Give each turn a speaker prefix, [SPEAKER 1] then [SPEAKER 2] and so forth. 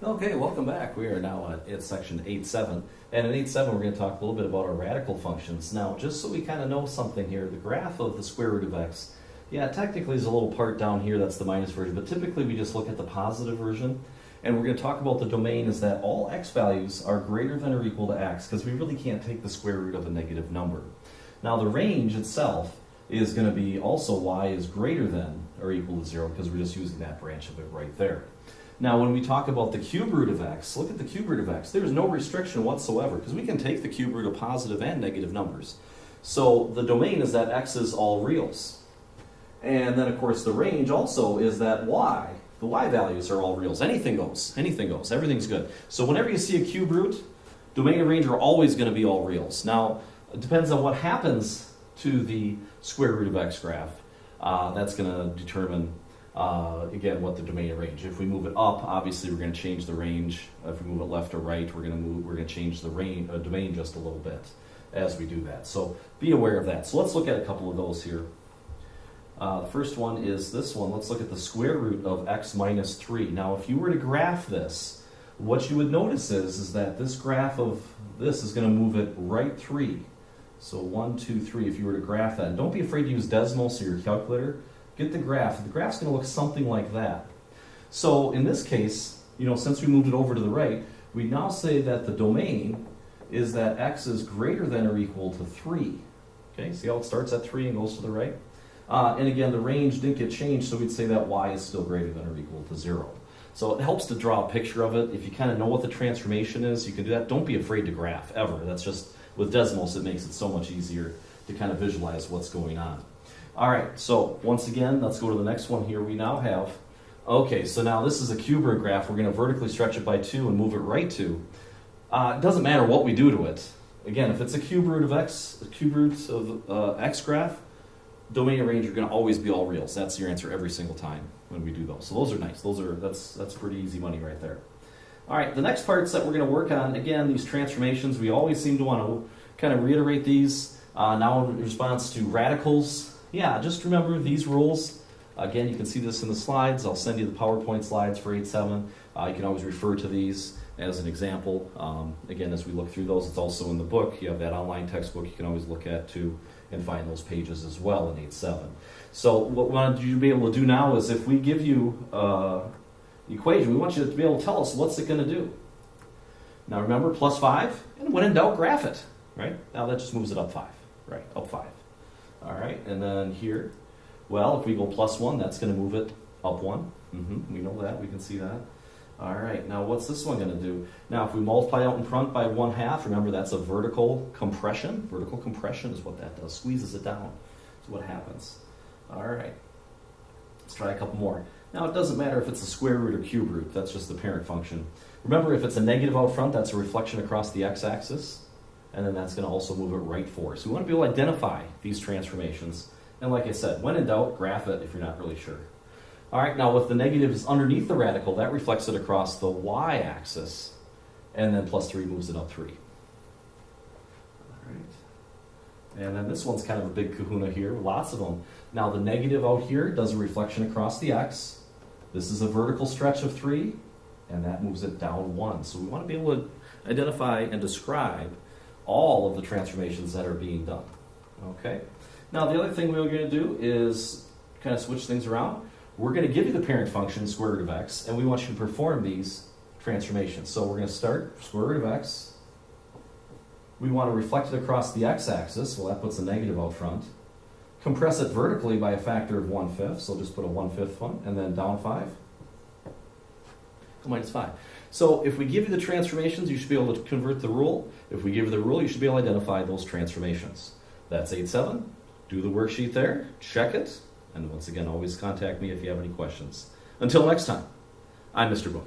[SPEAKER 1] Okay, welcome back. We are now at, at section 8.7. And in 8.7, we're going to talk a little bit about our radical functions. Now, just so we kind of know something here, the graph of the square root of x, yeah, technically there's a little part down here that's the minus version, but typically we just look at the positive version. And we're going to talk about the domain is that all x values are greater than or equal to x, because we really can't take the square root of a negative number. Now, the range itself is going to be also y is greater than or equal to 0, because we're just using that branch of it right there. Now, when we talk about the cube root of x, look at the cube root of x. There's no restriction whatsoever because we can take the cube root of positive and negative numbers. So the domain is that x is all reals. And then, of course, the range also is that y, the y values are all reals. Anything goes. Anything goes. Everything's good. So whenever you see a cube root, domain and range are always going to be all reals. Now, it depends on what happens to the square root of x graph. Uh, that's going to determine uh, again, what the domain range. If we move it up, obviously we're going to change the range. If we move it left or right, we're going to move. We're going to change the range, uh, domain just a little bit as we do that. So be aware of that. So let's look at a couple of those here. Uh, the first one is this one. Let's look at the square root of x minus 3. Now, if you were to graph this, what you would notice is, is that this graph of this is going to move it right 3. So 1, 2, 3, if you were to graph that. Don't be afraid to use Desmos or your calculator get the graph. The graph's going to look something like that. So in this case, you know, since we moved it over to the right, we now say that the domain is that x is greater than or equal to 3. Okay, see how it starts at 3 and goes to the right? Uh, and again, the range didn't get changed, so we'd say that y is still greater than or equal to 0. So it helps to draw a picture of it. If you kind of know what the transformation is, you can do that. Don't be afraid to graph, ever. That's just, with Desmos, it makes it so much easier to kind of visualize what's going on. All right, so once again, let's go to the next one here. We now have, okay, so now this is a cube root graph. We're going to vertically stretch it by 2 and move it right to. Uh, it doesn't matter what we do to it. Again, if it's a cube root of x, a cube root of uh, x graph, domain and range are going to always be all reals. That's your answer every single time when we do those. So those are nice. Those are that's that's pretty easy money right there. All right, the next parts that we're going to work on again these transformations. We always seem to want to kind of reiterate these. Uh, now in response to radicals, yeah, just remember these rules. Again, you can see this in the slides. I'll send you the PowerPoint slides for 8.7. Uh, you can always refer to these as an example. Um, again, as we look through those, it's also in the book. You have that online textbook you can always look at too and find those pages as well in 8.7. So what we want you to be able to do now is if we give you uh, equation, we want you to be able to tell us what's it going to do. Now remember, plus 5, and when in doubt, graph it. Right? Now that just moves it up 5. Right, up 5. All right, and then here, well, if we go plus 1, that's going to move it up 1. Mm-hmm, we know that. We can see that. All right, now what's this one going to do? Now, if we multiply out in front by 1 half, remember that's a vertical compression. Vertical compression is what that does. Squeezes it down. That's what happens. All right. Let's try a couple more. Now, it doesn't matter if it's a square root or cube root. That's just the parent function. Remember, if it's a negative out front, that's a reflection across the x-axis and then that's going to also move it right forward. So we want to be able to identify these transformations. And like I said, when in doubt, graph it if you're not really sure. All right, now with the negatives underneath the radical, that reflects it across the y-axis, and then plus 3 moves it up 3. All right. And then this one's kind of a big kahuna here, lots of them. Now the negative out here does a reflection across the x. This is a vertical stretch of 3, and that moves it down 1. So we want to be able to identify and describe all of the transformations that are being done. Okay? Now, the other thing we're going to do is kind of switch things around. We're going to give you the parent function, square root of x, and we want you to perform these transformations. So we're going to start square root of x. We want to reflect it across the x-axis. Well, that puts a negative out front. Compress it vertically by a factor of 1 fifth, so just put a 1 fifth one, and then down 5. Minus 5. So if we give you the transformations, you should be able to convert the rule. If we give you the rule, you should be able to identify those transformations. That's 8-7. Do the worksheet there, check it, and once again, always contact me if you have any questions. Until next time, I'm Mr. Boone.